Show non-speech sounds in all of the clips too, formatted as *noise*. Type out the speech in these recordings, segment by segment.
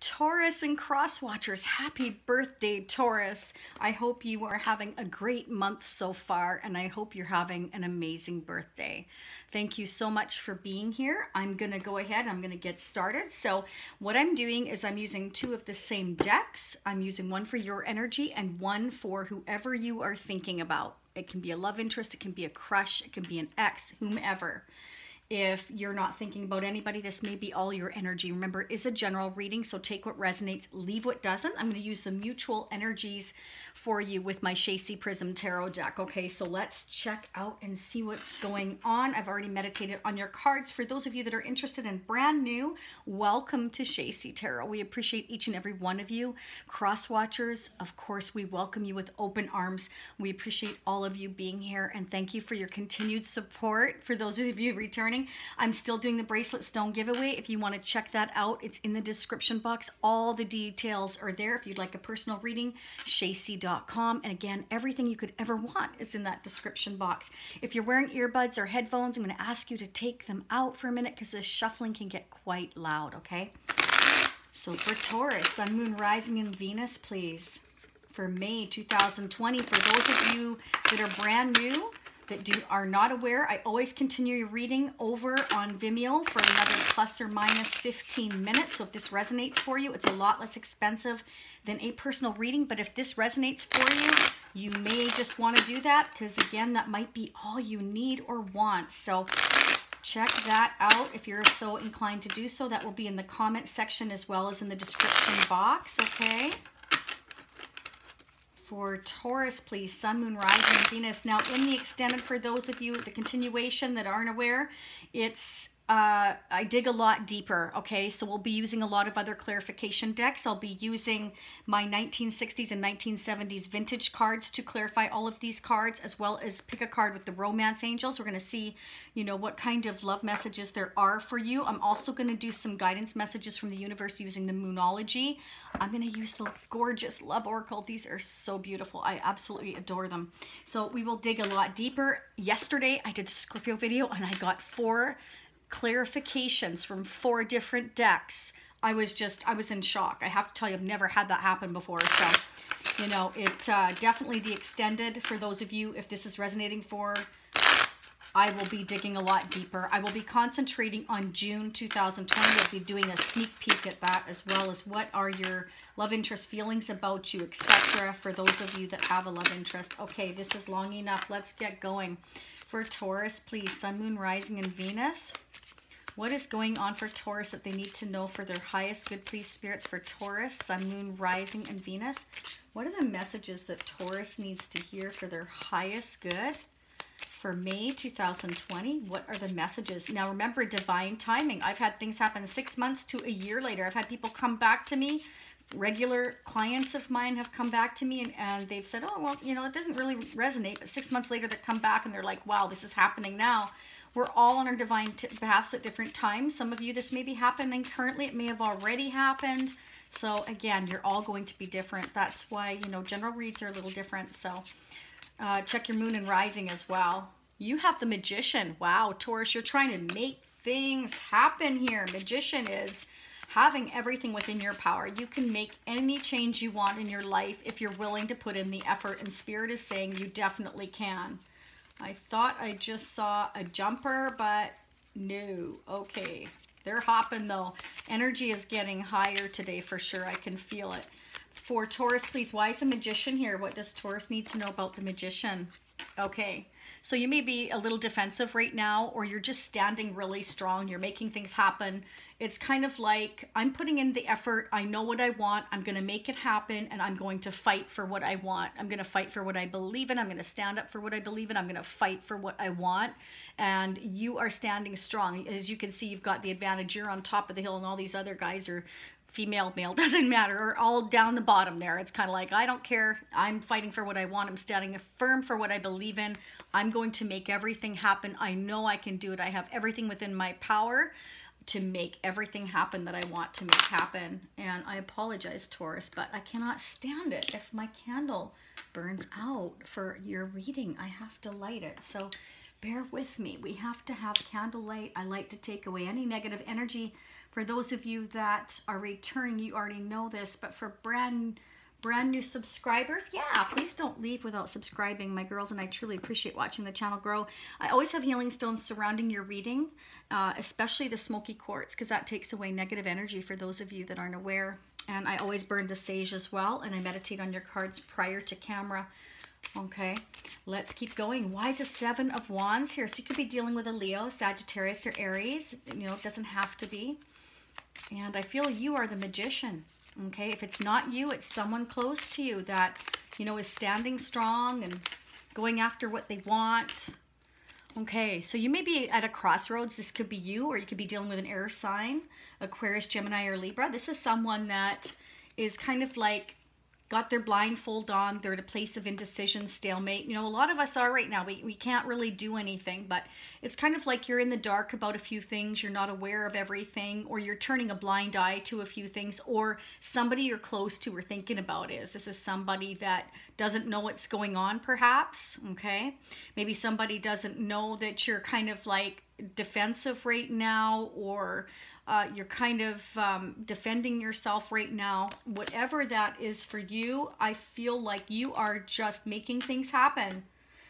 Taurus and cross watchers, happy birthday, Taurus. I hope you are having a great month so far, and I hope you're having an amazing birthday. Thank you so much for being here. I'm going to go ahead, I'm going to get started. So, what I'm doing is I'm using two of the same decks. I'm using one for your energy and one for whoever you are thinking about. It can be a love interest, it can be a crush, it can be an ex, whomever if you're not thinking about anybody, this may be all your energy. Remember, it is a general reading, so take what resonates, leave what doesn't. I'm going to use the mutual energies for you with my Shasie Prism Tarot deck. Okay, so let's check out and see what's going on. I've already meditated on your cards. For those of you that are interested and brand new, welcome to Shasie Tarot. We appreciate each and every one of you. Cross watchers, of course, we welcome you with open arms. We appreciate all of you being here and thank you for your continued support. For those of you returning, I'm still doing the bracelet stone giveaway. If you want to check that out, it's in the description box. All the details are there. If you'd like a personal reading, shasie.com. And again, everything you could ever want is in that description box. If you're wearing earbuds or headphones, I'm going to ask you to take them out for a minute because the shuffling can get quite loud, okay? So for Taurus, Sun, Moon, Rising, and Venus, please. For May 2020, for those of you that are brand new, that do are not aware, I always continue reading over on Vimeo for another plus or minus 15 minutes. So if this resonates for you, it's a lot less expensive than a personal reading. But if this resonates for you, you may just want to do that because again, that might be all you need or want. So check that out if you're so inclined to do so. That will be in the comment section as well as in the description box, okay? For Taurus, please. Sun, Moon, Rising, Venus. Now, in the extended, for those of you, the continuation that aren't aware, it's uh, I dig a lot deeper, okay? So we'll be using a lot of other clarification decks. I'll be using my 1960s and 1970s vintage cards to clarify all of these cards, as well as pick a card with the Romance Angels. We're going to see, you know, what kind of love messages there are for you. I'm also going to do some guidance messages from the universe using the Moonology. I'm going to use the gorgeous Love Oracle. These are so beautiful. I absolutely adore them. So we will dig a lot deeper. Yesterday, I did the Scorpio video, and I got four clarifications from four different decks. I was just, I was in shock. I have to tell you, I've never had that happen before. So, you know, it uh, definitely the extended for those of you, if this is resonating for, I will be digging a lot deeper. I will be concentrating on June 2020. I'll be doing a sneak peek at that as well as what are your love interest feelings about you, etc. For those of you that have a love interest. Okay, this is long enough. Let's get going. For Taurus, please, Sun, Moon, Rising, and Venus. What is going on for Taurus that they need to know for their highest good, please, spirits for Taurus, Sun, Moon, Rising, and Venus? What are the messages that Taurus needs to hear for their highest good? For May 2020, what are the messages? Now remember, divine timing. I've had things happen six months to a year later. I've had people come back to me regular clients of mine have come back to me and, and they've said, oh, well, you know, it doesn't really resonate. But six months later, they come back and they're like, wow, this is happening now. We're all on our divine paths at different times. Some of you, this may be happening currently. It may have already happened. So again, you're all going to be different. That's why, you know, general reads are a little different. So uh, check your moon and rising as well. You have the magician. Wow, Taurus, you're trying to make things happen here. Magician is having everything within your power. You can make any change you want in your life if you're willing to put in the effort. And Spirit is saying you definitely can. I thought I just saw a jumper, but no. Okay. They're hopping though. Energy is getting higher today for sure. I can feel it. For Taurus, please, why is a magician here? What does Taurus need to know about the magician? Okay, so you may be a little defensive right now, or you're just standing really strong. You're making things happen. It's kind of like I'm putting in the effort. I know what I want. I'm going to make it happen, and I'm going to fight for what I want. I'm going to fight for what I believe in. I'm going to stand up for what I believe in. I'm going to fight for what I want. And you are standing strong. As you can see, you've got the advantage. You're on top of the hill, and all these other guys are female, male, *laughs* doesn't matter, or all down the bottom there. It's kind of like, I don't care. I'm fighting for what I want. I'm standing firm for what I believe in. I'm going to make everything happen. I know I can do it. I have everything within my power to make everything happen that I want to make happen. And I apologize, Taurus, but I cannot stand it if my candle burns out for your reading. I have to light it. So bear with me. We have to have candlelight. I like to take away any negative energy For those of you that are returning, you already know this, but for brand brand new subscribers, yeah, please don't leave without subscribing. My girls and I truly appreciate watching the channel grow. I always have healing stones surrounding your reading, uh, especially the smoky quartz, because that takes away negative energy for those of you that aren't aware. And I always burn the sage as well, and I meditate on your cards prior to camera. Okay, let's keep going. Why is a seven of wands here? So you could be dealing with a Leo, Sagittarius, or Aries. You know, it doesn't have to be. And I feel you are the magician. Okay, if it's not you, it's someone close to you that, you know, is standing strong and going after what they want. Okay, so you may be at a crossroads. This could be you, or you could be dealing with an air sign, Aquarius, Gemini, or Libra. This is someone that is kind of like got their blindfold on. They're at a place of indecision, stalemate. You know, a lot of us are right now. We, we can't really do anything, but it's kind of like you're in the dark about a few things. You're not aware of everything, or you're turning a blind eye to a few things, or somebody you're close to or thinking about is. This is somebody that doesn't know what's going on, perhaps. Okay. Maybe somebody doesn't know that you're kind of like defensive right now or uh, you're kind of um, defending yourself right now, whatever that is for you, I feel like you are just making things happen.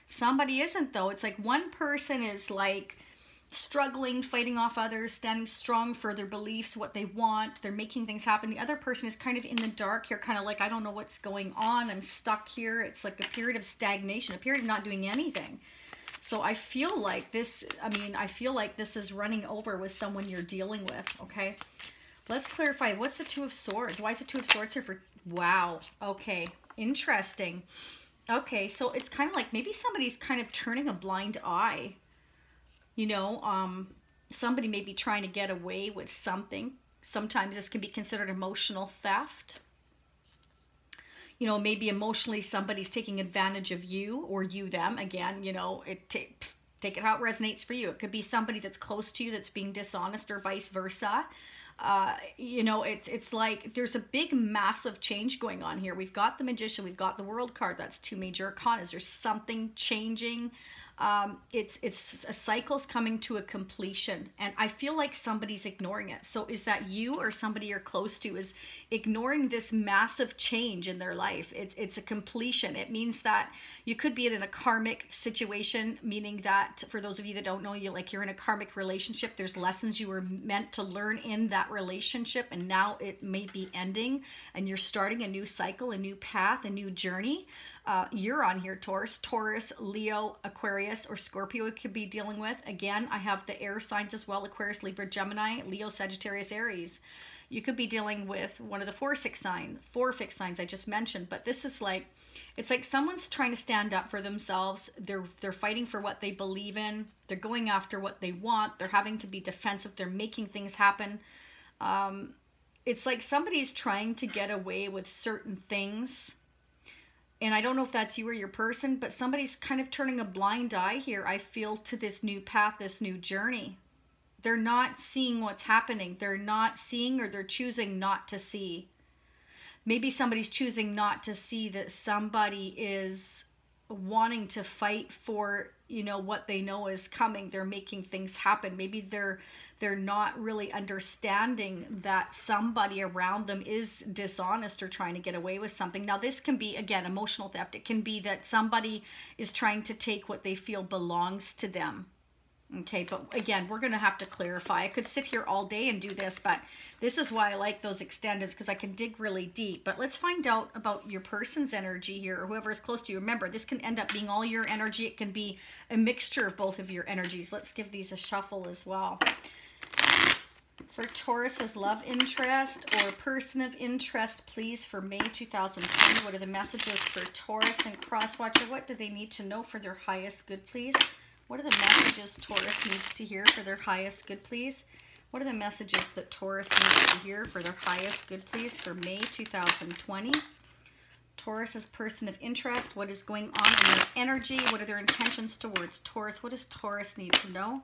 Somebody isn't, though. It's like one person is like struggling, fighting off others, standing strong for their beliefs, what they want. They're making things happen. The other person is kind of in the dark. You're kind of like, I don't know what's going on. I'm stuck here. It's like a period of stagnation, a period of not doing anything. So I feel like this, I mean, I feel like this is running over with someone you're dealing with, okay? Let's clarify. What's the Two of Swords? Why is the Two of Swords here for... Wow. Okay. Interesting. Okay, so it's kind of like maybe somebody's kind of turning a blind eye. You know, um, somebody may be trying to get away with something. Sometimes this can be considered emotional theft you know, maybe emotionally somebody's taking advantage of you or you them. Again, you know, it take take it how it resonates for you. It could be somebody that's close to you that's being dishonest or vice versa. Uh, you know, it's it's like there's a big, massive change going on here. We've got the magician, we've got the world card. That's two major arcanas. There's something changing um, it's it's a cycle's coming to a completion and i feel like somebody's ignoring it. So is that you or somebody you're close to is ignoring this massive change in their life? It's it's a completion. It means that you could be in a karmic situation meaning that for those of you that don't know you like you're in a karmic relationship. There's lessons you were meant to learn in that relationship and now it may be ending and you're starting a new cycle a new path a new journey. Uh, you're on here, Taurus. Taurus, Leo, Aquarius, or Scorpio could be dealing with. Again, I have the air signs as well Aquarius, Libra, Gemini, Leo, Sagittarius, Aries. You could be dealing with one of the four six signs, four fixed signs I just mentioned, but this is like it's like someone's trying to stand up for themselves. They're they're fighting for what they believe in. They're going after what they want. They're having to be defensive. They're making things happen. Um, it's like somebody's trying to get away with certain things and I don't know if that's you or your person, but somebody's kind of turning a blind eye here, I feel, to this new path, this new journey. They're not seeing what's happening. They're not seeing or they're choosing not to see. Maybe somebody's choosing not to see that somebody is wanting to fight for you know what they know is coming. They're making things happen. Maybe they're they're not really understanding that somebody around them is dishonest or trying to get away with something. Now this can be again emotional theft. It can be that somebody is trying to take what they feel belongs to them Okay, but again, we're going to have to clarify. I could sit here all day and do this, but this is why I like those extendeds because I can dig really deep. But let's find out about your person's energy here or whoever is close to you. Remember, this can end up being all your energy. It can be a mixture of both of your energies. Let's give these a shuffle as well. For Taurus as love interest or person of interest, please, for May 2020. What are the messages for Taurus and Crosswatcher? What do they need to know for their highest good, please? What are the messages Taurus needs to hear for their highest good, please? What are the messages that Taurus needs to hear for their highest good, please, for May 2020? Taurus's person of interest. What is going on in their energy? What are their intentions towards Taurus? What does Taurus need to know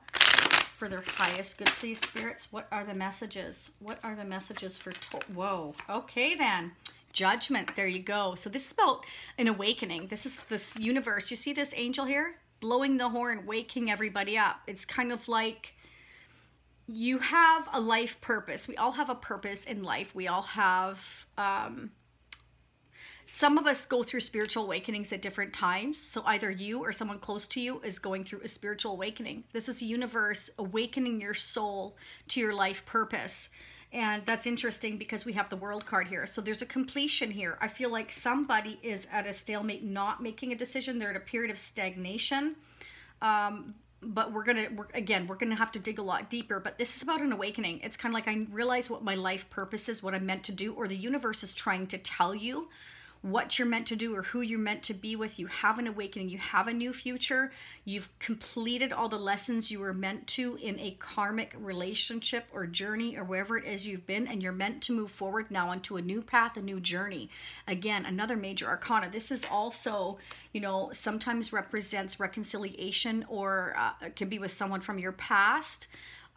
for their highest good, please, spirits? What are the messages? What are the messages for Taurus? Whoa. Okay, then. Judgment. There you go. So this is about an awakening. This is this universe. You see this angel here? Blowing the horn, waking everybody up. It's kind of like you have a life purpose. We all have a purpose in life. We all have, um, some of us go through spiritual awakenings at different times. So either you or someone close to you is going through a spiritual awakening. This is the universe awakening your soul to your life purpose. And that's interesting because we have the world card here. So there's a completion here. I feel like somebody is at a stalemate, not making a decision. They're at a period of stagnation. Um, but we're gonna we're, again we're gonna have to dig a lot deeper but this is about an awakening it's kind of like i realize what my life purpose is what i'm meant to do or the universe is trying to tell you what you're meant to do or who you're meant to be with. You have an awakening. You have a new future. You've completed all the lessons you were meant to in a karmic relationship or journey or wherever it is you've been, and you're meant to move forward now onto a new path, a new journey. Again, another major arcana. This is also, you know, sometimes represents reconciliation or uh, it can be with someone from your past.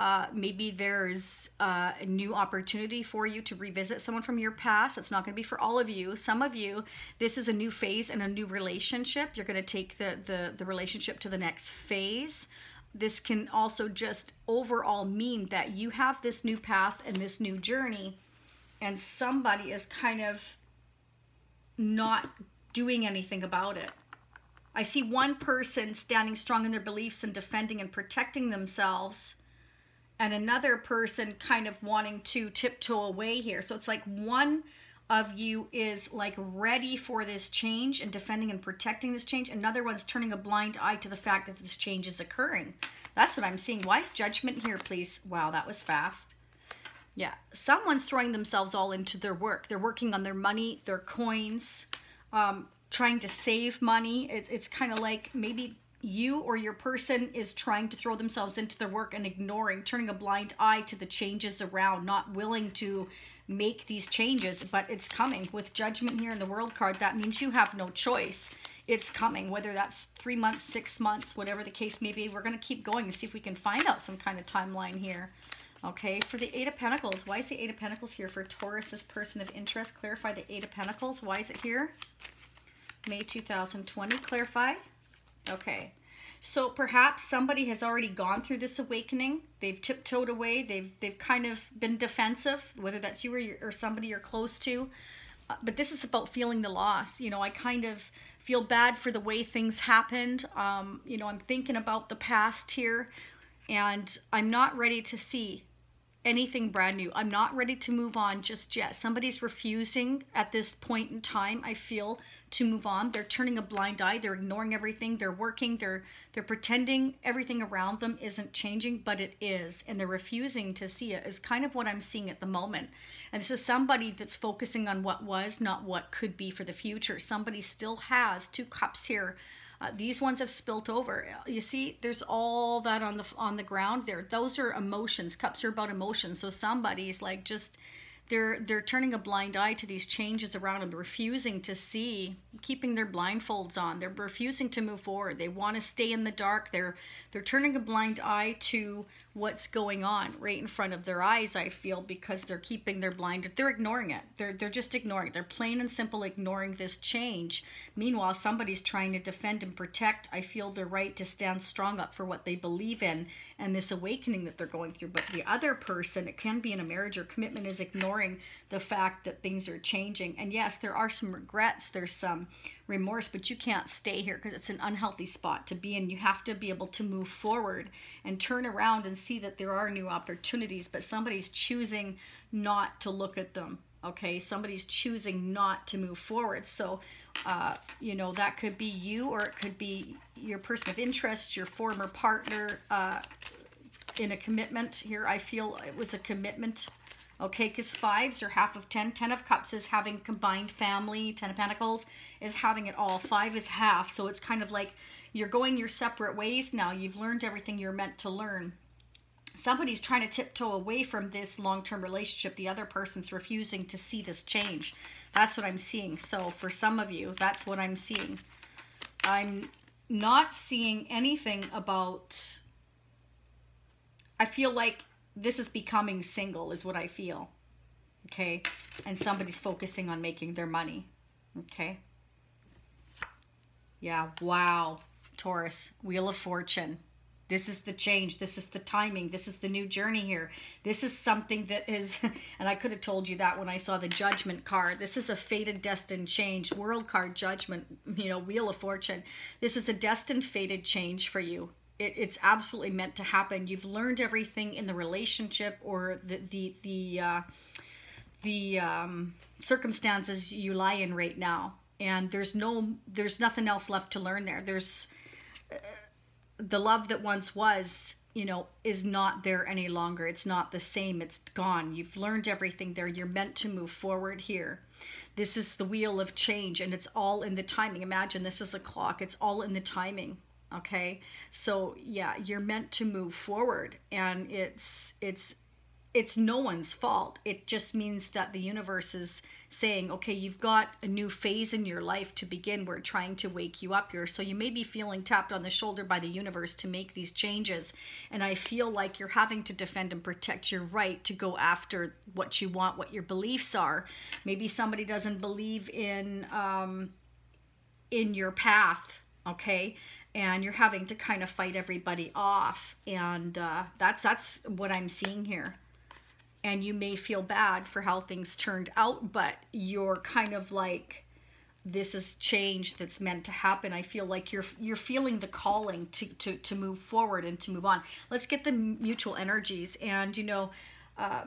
Uh, maybe there's uh, a new opportunity for you to revisit someone from your past. It's not going to be for all of you. Some of you, this is a new phase and a new relationship. You're going to take the, the, the relationship to the next phase. This can also just overall mean that you have this new path and this new journey, and somebody is kind of not doing anything about it. I see one person standing strong in their beliefs and defending and protecting themselves and another person kind of wanting to tiptoe away here. So it's like one of you is like ready for this change and defending and protecting this change. Another one's turning a blind eye to the fact that this change is occurring. That's what I'm seeing. Why is judgment here, please? Wow, that was fast. Yeah, someone's throwing themselves all into their work. They're working on their money, their coins, um, trying to save money. It, it's kind of like maybe you or your person is trying to throw themselves into their work and ignoring, turning a blind eye to the changes around, not willing to make these changes, but it's coming. With judgment here in the world card, that means you have no choice. It's coming, whether that's three months, six months, whatever the case may be. We're going to keep going and see if we can find out some kind of timeline here. Okay, for the Eight of Pentacles, why is the Eight of Pentacles here for Taurus, this person of interest? Clarify the Eight of Pentacles. Why is it here? May 2020, clarify. Okay. So perhaps somebody has already gone through this awakening. They've tiptoed away. They've they've kind of been defensive, whether that's you or, or somebody you're close to. Uh, but this is about feeling the loss. You know, I kind of feel bad for the way things happened. Um, you know, I'm thinking about the past here, and I'm not ready to see anything brand new. I'm not ready to move on just yet. Somebody's refusing at this point in time, I feel, to move on. They're turning a blind eye. They're ignoring everything. They're working. They're they're pretending everything around them isn't changing, but it is. And they're refusing to see it is kind of what I'm seeing at the moment. And this is somebody that's focusing on what was, not what could be for the future. Somebody still has two cups here uh, these ones have spilt over. You see, there's all that on the on the ground there. Those are emotions. Cups are about emotions. So somebody's like just they're they're turning a blind eye to these changes around them, refusing to see, keeping their blindfolds on. They're refusing to move forward. They want to stay in the dark. They're they're turning a blind eye to what's going on right in front of their eyes. I feel because they're keeping their blind. They're ignoring it. They're they're just ignoring it. They're plain and simple ignoring this change. Meanwhile, somebody's trying to defend and protect. I feel their right to stand strong up for what they believe in and this awakening that they're going through. But the other person, it can be in a marriage or commitment, is ignoring ignoring the fact that things are changing. And yes, there are some regrets, there's some remorse, but you can't stay here because it's an unhealthy spot to be in. You have to be able to move forward and turn around and see that there are new opportunities, but somebody's choosing not to look at them okay? Somebody's choosing not to move forward. So uh, you know that could be you or it could be your person of interest your former partner uh, in a commitment. Here i feel it was a commitment Okay, because fives are half of ten. Ten of cups is having combined family. Ten of pentacles is having it all. Five is half. So it's kind of like you're going your separate ways now. You've learned everything you're meant to learn. Somebody's trying to tiptoe away from this long-term relationship. The other person's refusing to see this change. That's what I'm seeing. So for some of you, that's what I'm seeing. I'm not seeing anything about... I feel like this is becoming single is what I feel. Okay? And somebody's focusing on making their money. Okay? Yeah, wow. Taurus, Wheel of Fortune. This is the change. This is the timing. This is the new journey here. This is something that is, *laughs* and I could have told you that when I saw the judgment card. This is a fated, destined change. World card, judgment, you know, Wheel of Fortune. This is a destined, fated change for you. It, it's absolutely meant to happen. You've learned everything in the relationship or the, the, the, uh, the um, circumstances you lie in right now. And there's no, there's nothing else left to learn there. There's, uh, the love that once was you know is not there any longer. It's not the same. It's gone. You've learned everything there. You're meant to move forward here. This is the wheel of change and it's all in the timing. Imagine this is a clock. It's all in the timing okay so yeah you're meant to move forward and it's it's it's no one's fault. It just means that the universe is saying, okay, you've got a new phase in your life to begin. We're trying to wake you up here. So you may be feeling tapped on the shoulder by the universe to make these changes. And I feel like you're having to defend and protect your right to go after what you want, what your beliefs are. Maybe somebody doesn't believe in um, in your path okay and you're having to kind of fight everybody off and uh, that's that's what i'm seeing here and you may feel bad for how things turned out, but you're kind of like this is change that's meant to happen. I feel like you're you're feeling the calling to to to move forward and to move on. Let's get the mutual energies and you know uh,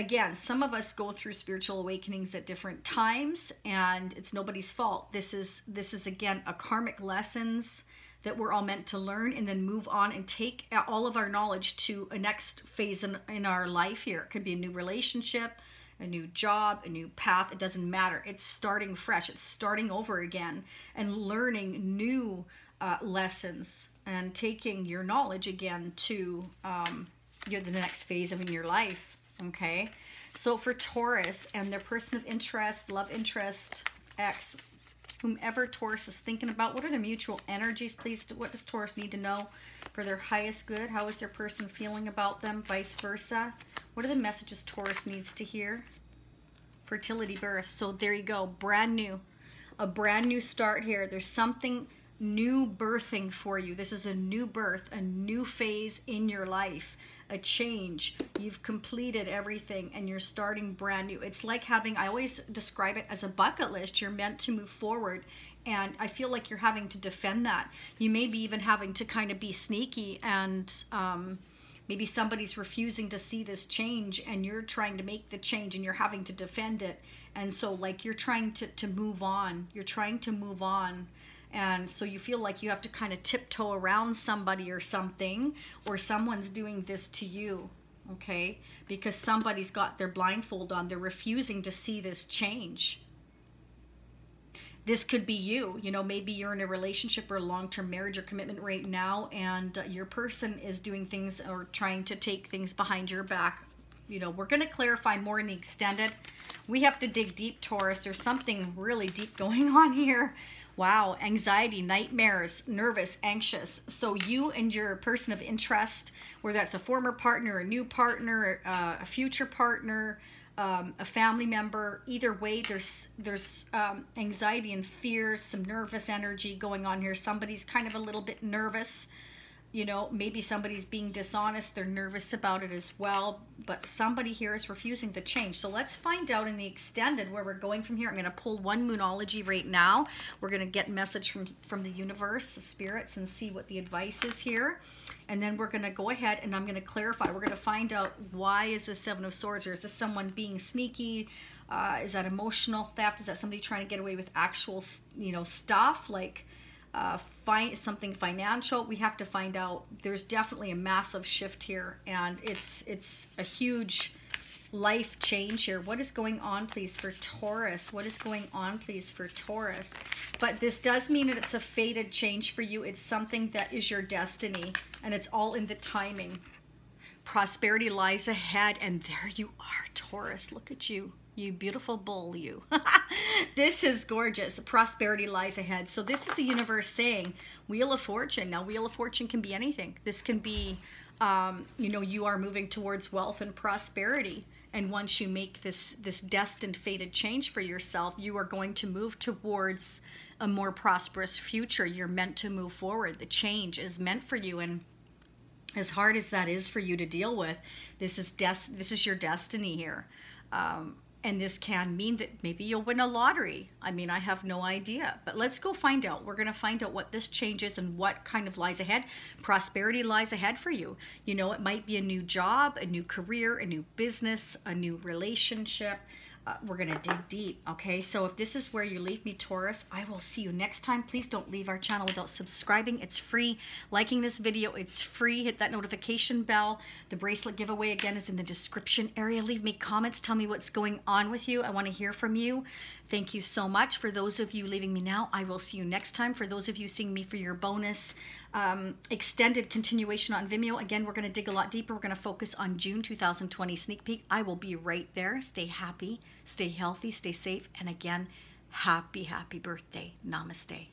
again, some of us go through spiritual awakenings at different times and it's nobody's fault. This is this is again a karmic lessons that we're all meant to learn and then move on and take all of our knowledge to a next phase in, in our life here. It could be a new relationship, a new job, a new path. It doesn't matter. It's starting fresh. It's starting over again and learning new uh, lessons and taking your knowledge again to um, your, the next phase of in your life. Okay. So for Taurus and their person of interest, love interest, X, whomever Taurus is thinking about. What are the mutual energies, please? What does Taurus need to know for their highest good? How is their person feeling about them? Vice versa. What are the messages Taurus needs to hear? Fertility, birth. So there you go. Brand new. A brand new start here. There's something new birthing for you. This is a new birth, a new phase in your life, a change. You've completed everything and you're starting brand new. It's like having, I always describe it as a bucket list. You're meant to move forward. And I feel like you're having to defend that. You may be even having to kind of be sneaky and, um, maybe somebody's refusing to see this change and you're trying to make the change and you're having to defend it and so like you're trying to, to move on you're trying to move on and so you feel like you have to kind of tiptoe around somebody or something or someone's doing this to you okay because somebody's got their blindfold on they're refusing to see this change this could be you you know maybe you're in a relationship or a long-term marriage or commitment right now and uh, your person is doing things or trying to take things behind your back you know, we're going to clarify more in the extended. We have to dig deep, Taurus. There's something really deep *laughs* going on here. Wow, anxiety, nightmares, nervous, anxious. So you and your person of interest, whether that's a former partner, a new partner, uh, a future partner, um, a family member, either way, there's there's um, anxiety and fears, some nervous energy going on here. Somebody's kind of a little bit nervous you know, maybe somebody's being dishonest, they're nervous about it as well, but somebody here is refusing to change. So let's find out in the extended where we're going from here. I'm going to pull one moonology right now. We're going to get message from, from the universe, the spirits, and see what the advice is here. And then we're going to go ahead and I'm going to clarify. We're going to find out why is this Seven of Swords, or is this someone being sneaky? Uh, is that emotional theft? Is that somebody trying to get away with actual, you know, stuff like uh, find something financial we have to find out there's definitely a massive shift here and it's it's a huge life change here. What is going on please for taurus? What is going on please for taurus? But this does mean that it's a fated change for you. It's something that is your destiny and it's all in the timing. Prosperity lies ahead and there you are taurus. Look at you you beautiful bull, you. *laughs* this is gorgeous. Prosperity lies ahead. So this is the universe saying Wheel of Fortune. Now, Wheel of Fortune can be anything. This can be, um, you know, you are moving towards wealth and prosperity. And once you make this this destined fated change for yourself, you are going to move towards a more prosperous future. You're meant to move forward. The change is meant for you. And as hard as that is for you to deal with, this is des- this is your destiny here. Um, and this can mean that maybe you'll win a lottery. I mean, I have no idea, but let's go find out. We're going to find out what this changes and what kind of lies ahead. Prosperity lies ahead for you. You know, it might be a new job, a new career, a new business, a new relationship uh, we're going to dig deep. Okay, so if this is where you leave me, Taurus, I will see you next time. Please don't leave our channel without subscribing. It's free. Liking this video, it's free. Hit that notification bell. The bracelet giveaway again is in the description area. Leave me comments. Tell me what's going on with you. I want to hear from you. Thank you so much. For those of you leaving me now, I will see you next time. For those of you seeing me for your bonus um, extended continuation on Vimeo, again, we're going to dig a lot deeper. We're going to focus on June 2020 sneak peek. I will be right there. Stay happy, stay healthy, stay safe, and again, happy, happy birthday. Namaste.